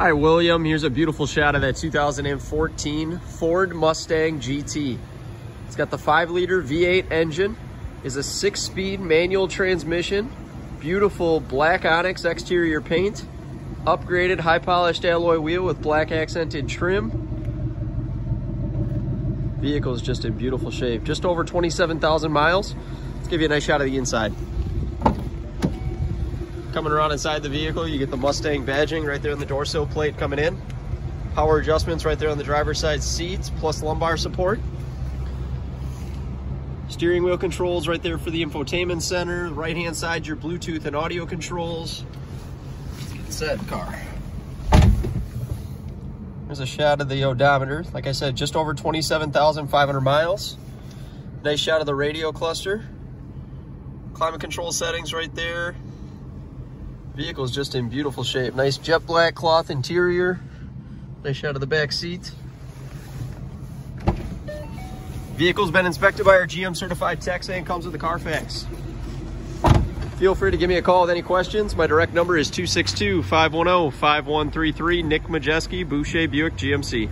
Hi, William. Here's a beautiful shot of that 2014 Ford Mustang GT. It's got the 5-liter V8 engine, is a 6-speed manual transmission, beautiful black onyx exterior paint, upgraded high-polished alloy wheel with black accented trim. Vehicle is just in beautiful shape. Just over 27,000 miles. Let's give you a nice shot of the inside. Coming around inside the vehicle, you get the Mustang badging right there on the door sill plate coming in. Power adjustments right there on the driver's side seats, plus lumbar support. Steering wheel controls right there for the infotainment center. Right hand side, your Bluetooth and audio controls. Let's get set car. There's a shot of the odometer. Like I said, just over 27,500 miles. Nice shot of the radio cluster. Climate control settings right there. Vehicle is just in beautiful shape. Nice jet black cloth interior. Nice shot of the back seat. Vehicle's been inspected by our GM certified techs and comes with a Carfax. Feel free to give me a call with any questions. My direct number is 262-510-5133. Nick Majeske, Boucher Buick GMC.